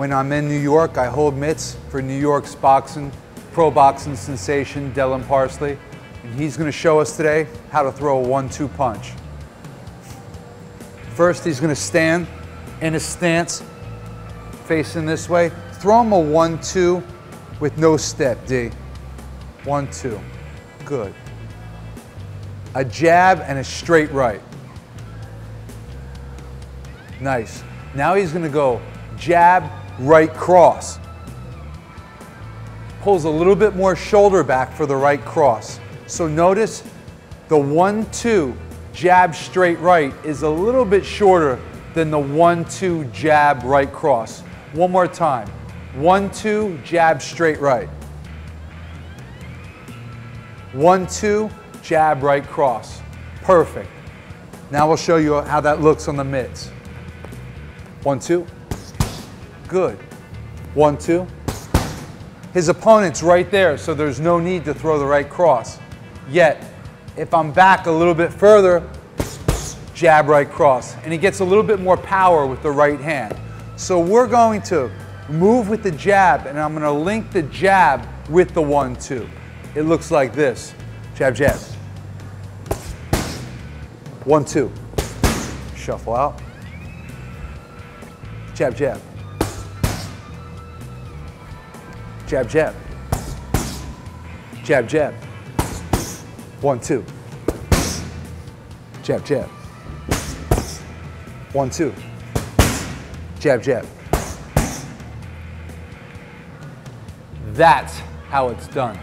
when I'm in New York, I hold mitts for New York's boxing, pro boxing sensation, Delen Parsley. And he's gonna show us today how to throw a one-two punch. First, he's gonna stand in a stance, facing this way. Throw him a one-two with no step, D. One, two. Good. A jab and a straight right. Nice. Now he's gonna go jab, right cross. Pulls a little bit more shoulder back for the right cross. So notice the one, two, jab, straight right is a little bit shorter than the one, two, jab, right cross. One more time. One, two, jab, straight right. One, two, jab, right cross. Perfect. Now we'll show you how that looks on the mitts. One, two. Good. One, two. His opponent's right there, so there's no need to throw the right cross. Yet, if I'm back a little bit further, jab, right cross. And he gets a little bit more power with the right hand. So we're going to move with the jab, and I'm going to link the jab with the one, two. It looks like this. Jab, jab. One, two. Shuffle out. Jab, jab. Jab, jab. Jab, jab. One, two. Jab, jab. One, two. Jab, jab. That's how it's done.